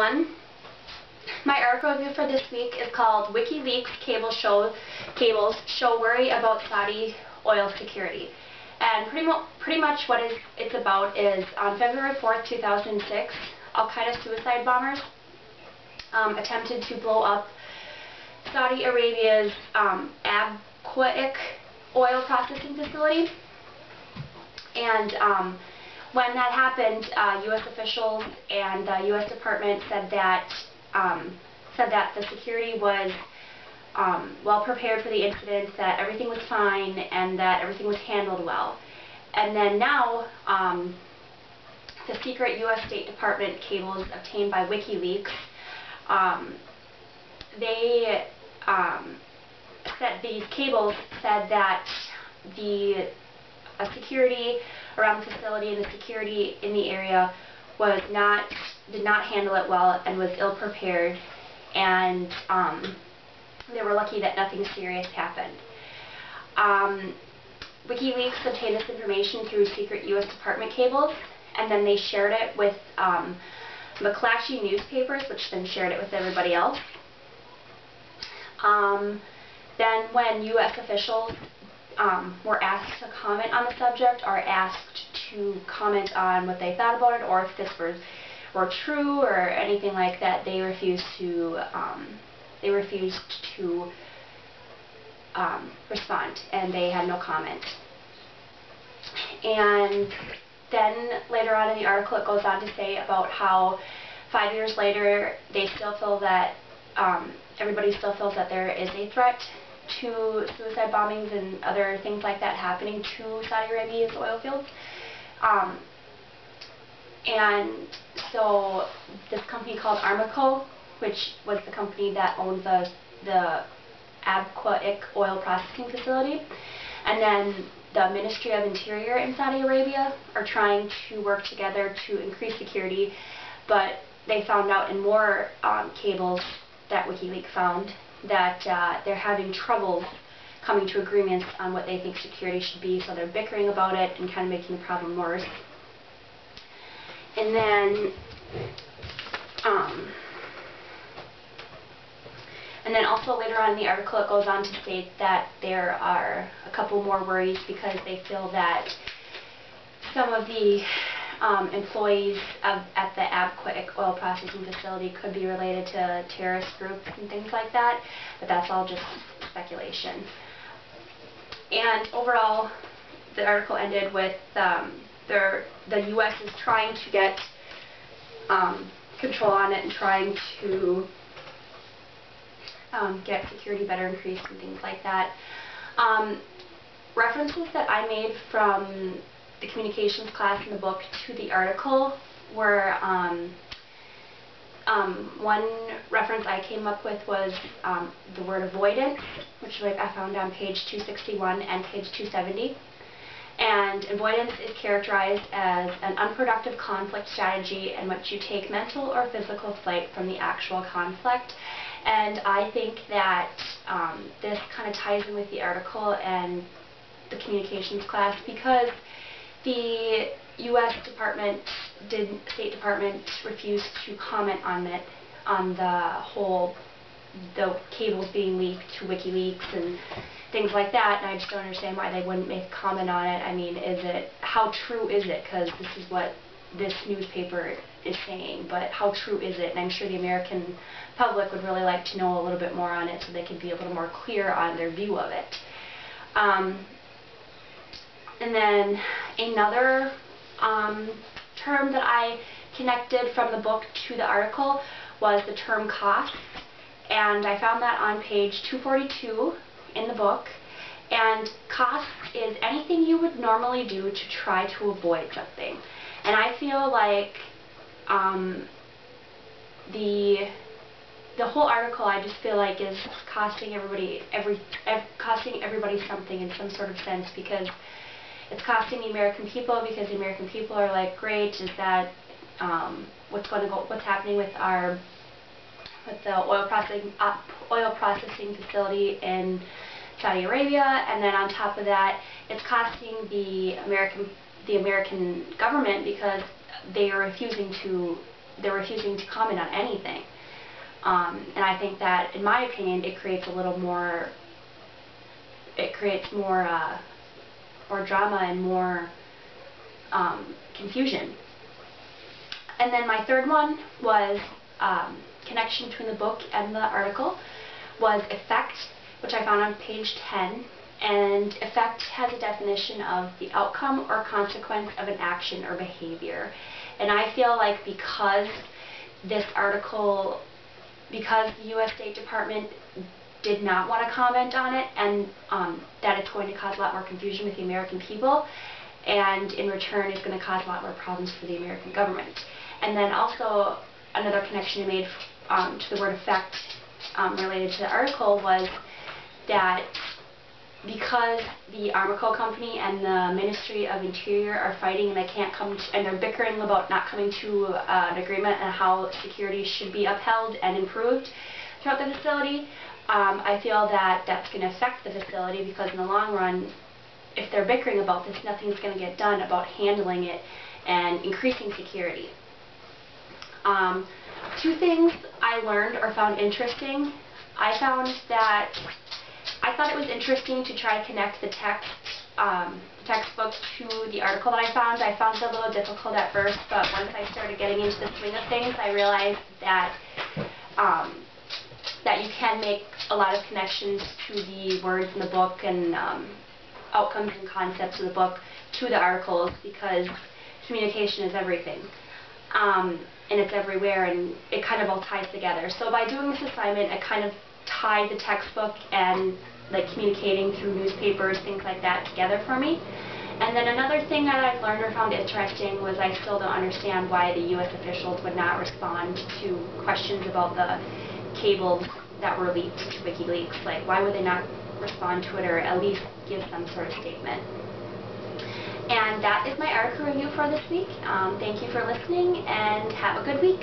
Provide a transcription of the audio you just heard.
everyone. My article review for this week is called WikiLeaks Cable Show Cables Show Worry About Saudi Oil Security. And pretty, pretty much what is, it's about is on February 4th, 2006, Al-Qaeda suicide bombers um, attempted to blow up Saudi Arabia's um, Abqaiq oil processing facility. And um, when that happened, uh, U.S. officials and the U.S. Department said that um, said that the security was um, well prepared for the incident, that everything was fine, and that everything was handled well. And then now, um, the secret U.S. State Department cables obtained by WikiLeaks, um, they um, said these cables said that the security around the facility and the security in the area was not, did not handle it well and was ill prepared and um, they were lucky that nothing serious happened. Um, WikiLeaks obtained this information through secret U.S. Department cables and then they shared it with um, McClatchy newspapers which then shared it with everybody else. Um, then when U.S. officials um, were asked to comment on the subject or asked to comment on what they thought about it or if this was were true or anything like that, they refused to um, they refused to um, respond and they had no comment. And then later on in the article it goes on to say about how five years later they still feel that um, everybody still feels that there is a threat to suicide bombings and other things like that happening to Saudi Arabia's oil fields. Um, and so this company called Aramco, which was the company that owned the, the Abqaiq oil processing facility, and then the Ministry of Interior in Saudi Arabia are trying to work together to increase security, but they found out in more um, cables that WikiLeaks found that uh, they're having trouble coming to agreements on what they think security should be, so they're bickering about it and kind of making the problem worse. And then, um, and then also later on in the article it goes on to state that there are a couple more worries because they feel that some of the um, employees of, at the Abqaiq oil processing facility could be related to terrorist groups and things like that, but that's all just speculation. And overall, the article ended with um, the U.S. is trying to get um, control on it and trying to um, get security better increased and things like that. Um, references that I made from the communications class in the book to the article were um, one reference I came up with was um, the word avoidant, which like I found on page 261 and page 270. And avoidance is characterized as an unproductive conflict strategy in which you take mental or physical flight from the actual conflict. And I think that um, this kind of ties in with the article and the communications class because the U.S. Department, did, State Department refused to comment on it, on the whole, the cables being leaked to WikiLeaks and things like that, and I just don't understand why they wouldn't make a comment on it. I mean, is it, how true is it? Because this is what this newspaper is saying, but how true is it? And I'm sure the American public would really like to know a little bit more on it so they could be a little more clear on their view of it. Um, and then another um, term that I connected from the book to the article was the term cost. And I found that on page 242 in the book. And cost is anything you would normally do to try to avoid something. And I feel like um, the the whole article I just feel like is costing everybody every ev costing everybody something in some sort of sense because it's costing the American people because the American people are like, great, is that um, what's going to go, what's happening with our with the oil processing uh, oil processing facility in Saudi Arabia, and then on top of that, it's costing the American the American government because they are refusing to they're refusing to comment on anything. Um, and I think that, in my opinion, it creates a little more, it creates more, uh, more drama and more um, confusion. And then my third one was um, connection between the book and the article was effect, which I found on page 10. And effect has a definition of the outcome or consequence of an action or behavior. And I feel like because this article, because the U.S. State Department did not want to comment on it and um, that it's going to cause a lot more confusion with the American people and in return it's going to cause a lot more problems for the American government. And then also another connection I made um, to the word effect um, related to the article was that because the Aramco company and the Ministry of Interior are fighting and they can't come to, and they're bickering about not coming to uh, an agreement on how security should be upheld and improved throughout the facility, um, I feel that that's going to affect the facility because in the long run, if they're bickering about this, nothing's going to get done about handling it and increasing security. Um, two things I learned or found interesting. I found that I thought it was interesting to try to connect the text um, textbook to the article that I found. I found it a little difficult at first, but once I started getting into the swing of things, I realized that um, that you can make a lot of connections to the words in the book and um, outcomes and concepts of the book to the articles because communication is everything. Um, and it's everywhere and it kind of all ties together. So by doing this assignment, I kind of tied the textbook and like communicating through newspapers, things like that together for me. And then another thing that I've learned or found interesting was I still don't understand why the U.S. officials would not respond to questions about the cables that were leaked to WikiLeaks. Like, why would they not respond to it or at least give some sort of statement? And that is my article review for this week. Um, thank you for listening and have a good week.